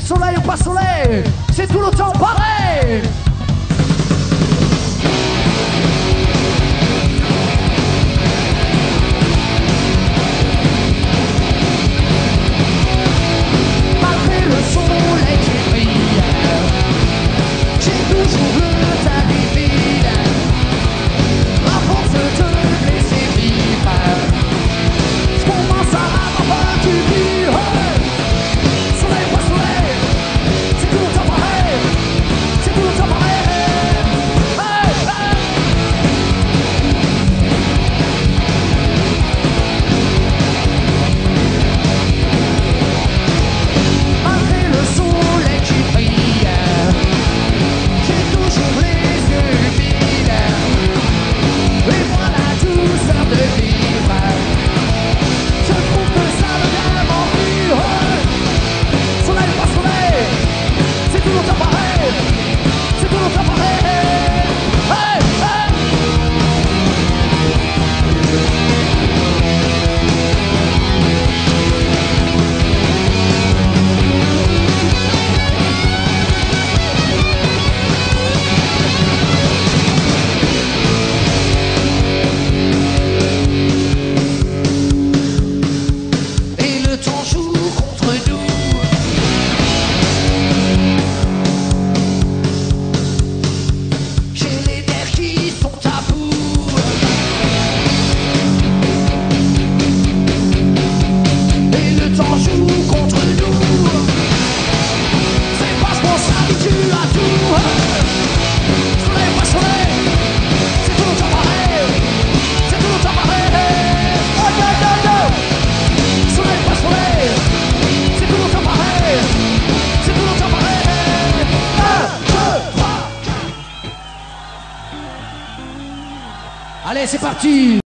Soleil ou pas soleil, c'est tout le temps pareil. Contre nous. C'est parce qu'on s'habitue à tout. Soleil, c'est tout le pareil. C'est tout le temps pareil. Pas c'est tout le temps pareil, c'est tout le temps pareil. Un, deux, trois. Allez, c'est parti